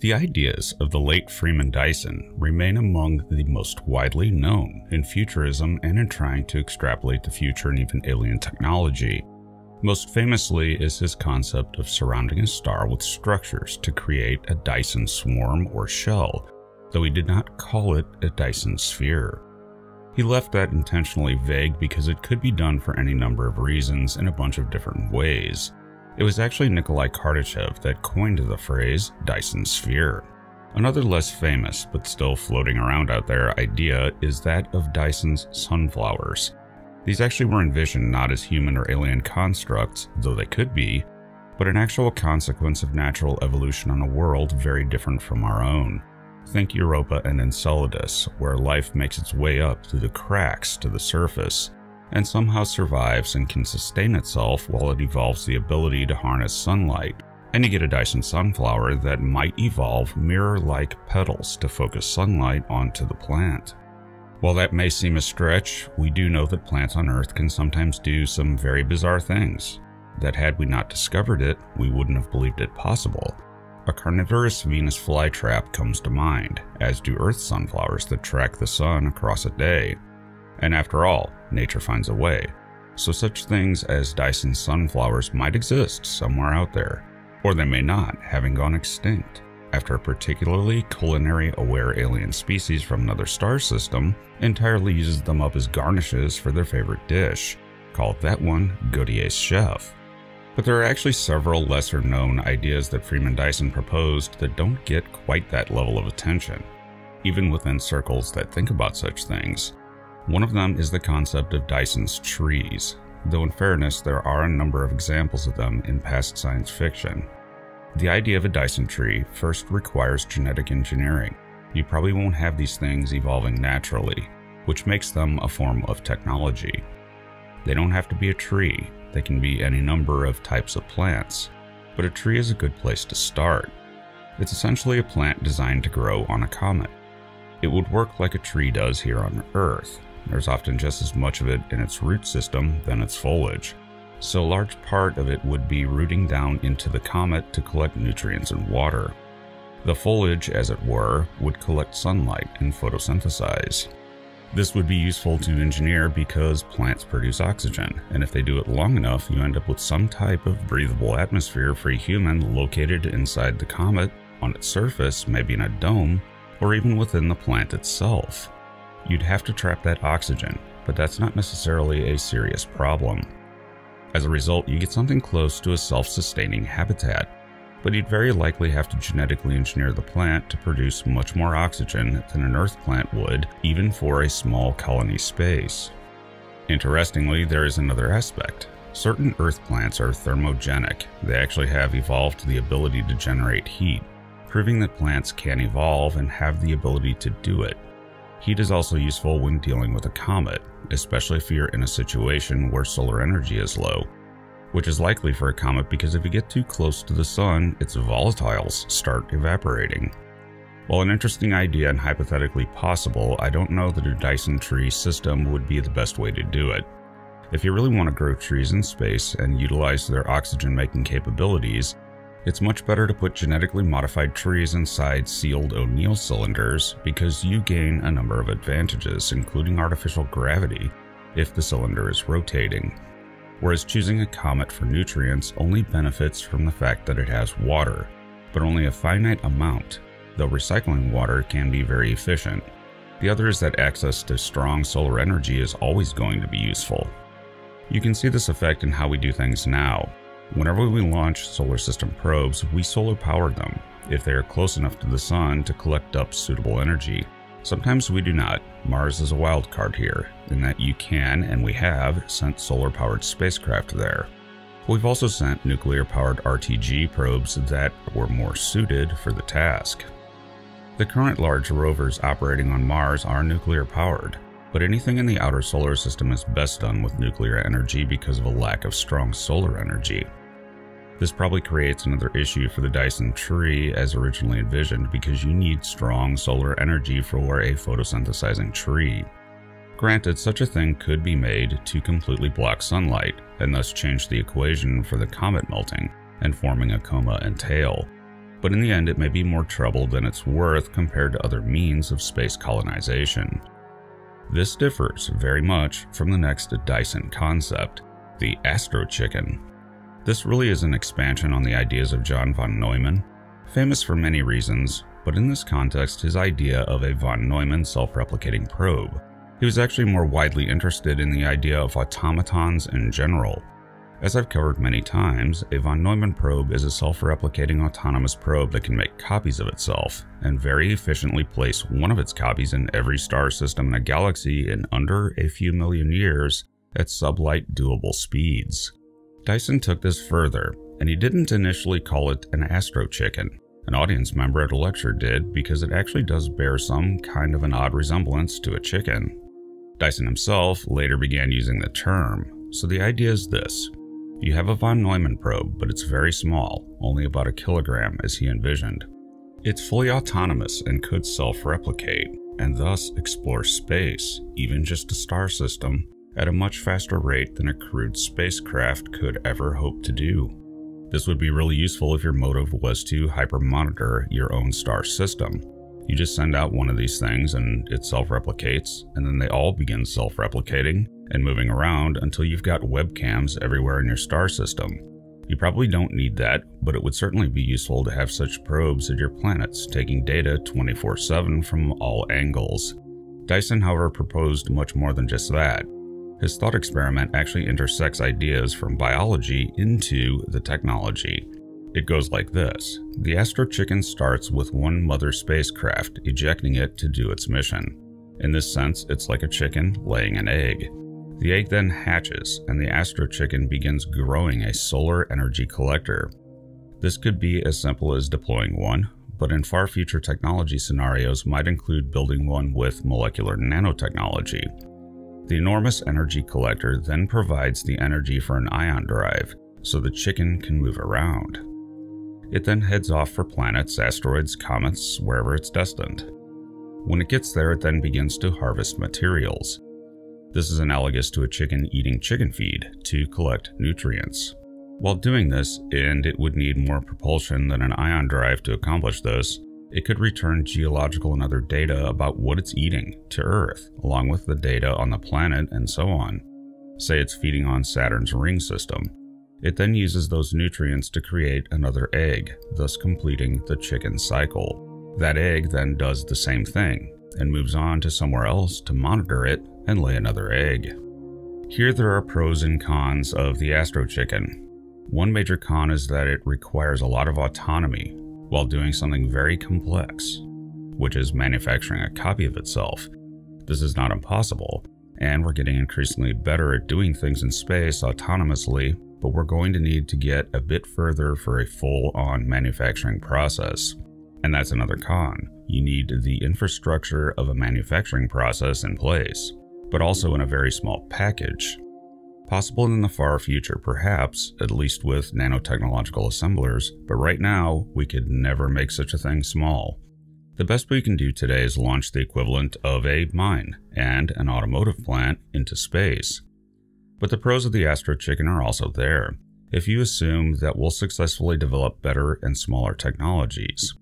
The ideas of the late Freeman Dyson remain among the most widely known in futurism and in trying to extrapolate the future and even alien technology. Most famously is his concept of surrounding a star with structures to create a Dyson swarm or shell, though he did not call it a Dyson sphere. He left that intentionally vague because it could be done for any number of reasons in a bunch of different ways. It was actually Nikolai Kardashev that coined the phrase Dyson sphere. Another less famous, but still floating around out there, idea is that of Dyson's sunflowers. These actually were envisioned not as human or alien constructs, though they could be, but an actual consequence of natural evolution on a world very different from our own. Think Europa and Enceladus, where life makes its way up through the cracks to the surface, and somehow survives and can sustain itself while it evolves the ability to harness sunlight. And you get a Dyson sunflower that might evolve mirror like petals to focus sunlight onto the plant. While that may seem a stretch, we do know that plants on Earth can sometimes do some very bizarre things. That had we not discovered it, we wouldn't have believed it possible. A carnivorous Venus flytrap comes to mind, as do Earth sunflowers that track the sun across a day. And after all, nature finds a way. So such things as Dyson sunflowers might exist somewhere out there, or they may not, having gone extinct after a particularly culinary aware alien species from another star system entirely uses them up as garnishes for their favorite dish. called that one Godier's Chef. But there are actually several lesser known ideas that Freeman Dyson proposed that don't get quite that level of attention, even within circles that think about such things. One of them is the concept of Dyson's trees, though in fairness, there are a number of examples of them in past science fiction. The idea of a Dyson tree first requires genetic engineering. You probably won't have these things evolving naturally, which makes them a form of technology. They don't have to be a tree, they can be any number of types of plants, but a tree is a good place to start. It's essentially a plant designed to grow on a comet. It would work like a tree does here on Earth, there's often just as much of it in its root system than its foliage, so a large part of it would be rooting down into the comet to collect nutrients and water. The foliage, as it were, would collect sunlight and photosynthesize. This would be useful to engineer because plants produce oxygen, and if they do it long enough, you end up with some type of breathable atmosphere for a human located inside the comet, on its surface, maybe in a dome, or even within the plant itself. You'd have to trap that oxygen, but that's not necessarily a serious problem. As a result, you get something close to a self-sustaining habitat, but you'd very likely have to genetically engineer the plant to produce much more oxygen than an Earth plant would, even for a small colony space. Interestingly, there is another aspect. Certain Earth plants are thermogenic. They actually have evolved the ability to generate heat, proving that plants can evolve and have the ability to do it. Heat is also useful when dealing with a comet, especially if you're in a situation where solar energy is low, which is likely for a comet because if you get too close to the sun, its volatiles start evaporating. While an interesting idea and hypothetically possible, I don't know that a Dyson tree system would be the best way to do it. If you really want to grow trees in space and utilize their oxygen making capabilities, it's much better to put genetically modified trees inside sealed O'Neill cylinders because you gain a number of advantages, including artificial gravity, if the cylinder is rotating. Whereas choosing a comet for nutrients only benefits from the fact that it has water, but only a finite amount, though recycling water can be very efficient. The other is that access to strong solar energy is always going to be useful. You can see this effect in how we do things now. Whenever we launch solar system probes, we solar power them if they are close enough to the sun to collect up suitable energy. Sometimes we do not. Mars is a wild card here, in that you can, and we have, sent solar powered spacecraft there. We've also sent nuclear powered RTG probes that were more suited for the task. The current large rovers operating on Mars are nuclear powered, but anything in the outer solar system is best done with nuclear energy because of a lack of strong solar energy. This probably creates another issue for the Dyson tree as originally envisioned because you need strong solar energy for a photosynthesizing tree. Granted, such a thing could be made to completely block sunlight and thus change the equation for the comet melting and forming a coma and tail, but in the end it may be more trouble than it's worth compared to other means of space colonization. This differs very much from the next Dyson concept, the Astro Chicken. This really is an expansion on the ideas of John von Neumann, famous for many reasons, but in this context, his idea of a von Neumann self replicating probe. He was actually more widely interested in the idea of automatons in general. As I've covered many times, a von Neumann probe is a self replicating autonomous probe that can make copies of itself and very efficiently place one of its copies in every star system in a galaxy in under a few million years at sublight doable speeds. Dyson took this further, and he didn't initially call it an astro chicken. An audience member at a lecture did because it actually does bear some kind of an odd resemblance to a chicken. Dyson himself later began using the term, so the idea is this. You have a von Neumann probe, but it's very small, only about a kilogram as he envisioned. It's fully autonomous and could self replicate, and thus explore space, even just a star system, at a much faster rate than a crewed spacecraft could ever hope to do. This would be really useful if your motive was to hypermonitor your own star system. You just send out one of these things and it self replicates, and then they all begin self replicating and moving around until you've got webcams everywhere in your star system. You probably don't need that, but it would certainly be useful to have such probes at your planets taking data 24 7 from all angles. Dyson, however, proposed much more than just that. His thought experiment actually intersects ideas from biology into the technology. It goes like this The Astro Chicken starts with one mother spacecraft ejecting it to do its mission. In this sense, it's like a chicken laying an egg. The egg then hatches, and the Astro Chicken begins growing a solar energy collector. This could be as simple as deploying one, but in far future technology scenarios might include building one with molecular nanotechnology. The enormous energy collector then provides the energy for an ion drive, so the chicken can move around. It then heads off for planets, asteroids, comets, wherever it's destined. When it gets there, it then begins to harvest materials. This is analogous to a chicken eating chicken feed to collect nutrients. While doing this, and it would need more propulsion than an ion drive to accomplish this, it could return geological and other data about what it's eating to Earth, along with the data on the planet and so on. Say it's feeding on Saturn's ring system. It then uses those nutrients to create another egg, thus completing the chicken cycle. That egg then does the same thing and moves on to somewhere else to monitor it and lay another egg. Here there are pros and cons of the Astro Chicken. One major con is that it requires a lot of autonomy while doing something very complex, which is manufacturing a copy of itself. This is not impossible, and we're getting increasingly better at doing things in space autonomously, but we're going to need to get a bit further for a full on manufacturing process. And that's another con. You need the infrastructure of a manufacturing process in place, but also in a very small package Possible in the far future, perhaps, at least with nanotechnological assemblers, but right now, we could never make such a thing small. The best we can do today is launch the equivalent of a mine and an automotive plant into space. But the pros of the Astro Chicken are also there, if you assume that we'll successfully develop better and smaller technologies.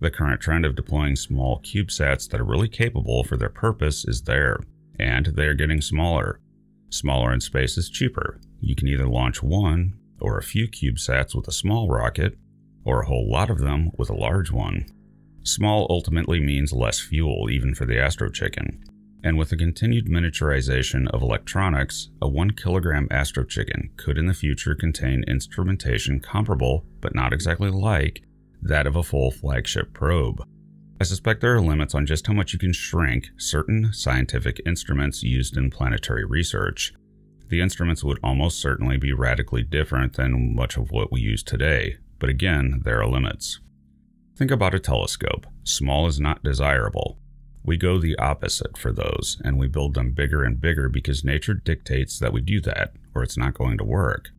The current trend of deploying small CubeSats that are really capable for their purpose is there, and they are getting smaller, Smaller in space is cheaper. You can either launch one or a few CubeSats with a small rocket, or a whole lot of them with a large one. Small ultimately means less fuel, even for the Astro Chicken. And with the continued miniaturization of electronics, a 1 kilogram Astro Chicken could in the future contain instrumentation comparable, but not exactly like, that of a full flagship probe. I suspect there are limits on just how much you can shrink certain scientific instruments used in planetary research. The instruments would almost certainly be radically different than much of what we use today, but again, there are limits. Think about a telescope. Small is not desirable. We go the opposite for those, and we build them bigger and bigger because nature dictates that we do that, or it's not going to work.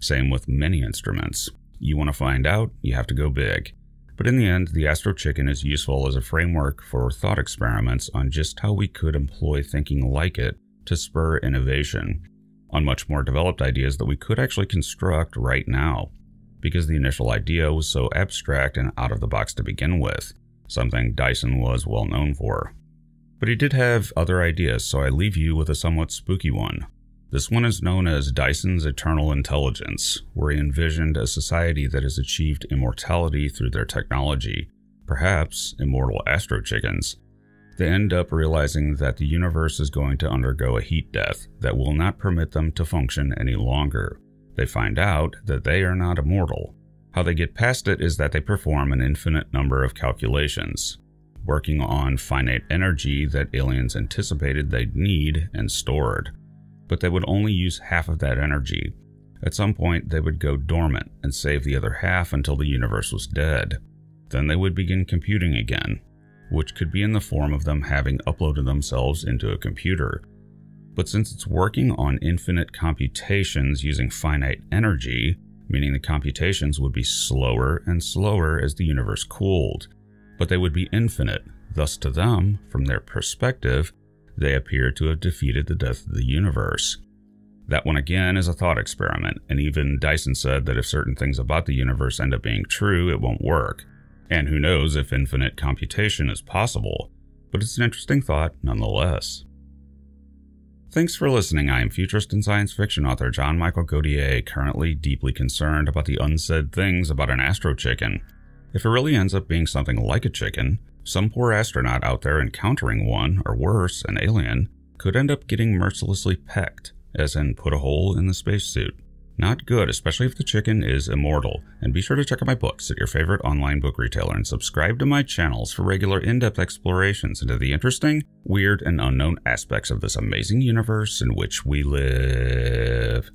Same with many instruments. You want to find out, you have to go big. But in the end, the Astro Chicken is useful as a framework for thought experiments on just how we could employ thinking like it to spur innovation on much more developed ideas that we could actually construct right now. because the initial idea was so abstract and out of the box to begin with, something Dyson was well known for. But he did have other ideas, so I leave you with a somewhat spooky one. This one is known as Dyson's Eternal Intelligence, where he envisioned a society that has achieved immortality through their technology, perhaps immortal astro chickens. They end up realizing that the universe is going to undergo a heat death that will not permit them to function any longer. They find out that they are not immortal. How they get past it is that they perform an infinite number of calculations, working on finite energy that aliens anticipated they'd need and stored. But they would only use half of that energy. At some point, they would go dormant and save the other half until the universe was dead. Then they would begin computing again, which could be in the form of them having uploaded themselves into a computer. But since it's working on infinite computations using finite energy, meaning the computations would be slower and slower as the universe cooled, but they would be infinite. Thus, to them, from their perspective, they appear to have defeated the death of the universe. That one again is a thought experiment, and even Dyson said that if certain things about the universe end up being true, it won't work. And who knows if infinite computation is possible, but it's an interesting thought nonetheless. Thanks for listening. I am futurist and science fiction author John Michael Godier, currently deeply concerned about the unsaid things about an astro chicken. If it really ends up being something like a chicken, some poor astronaut out there encountering one, or worse, an alien, could end up getting mercilessly pecked, as in put a hole in the spacesuit. Not good, especially if the chicken is immortal. And be sure to check out my books at your favorite online book retailer and subscribe to my channels for regular in depth explorations into the interesting, weird, and unknown aspects of this amazing universe in which we live.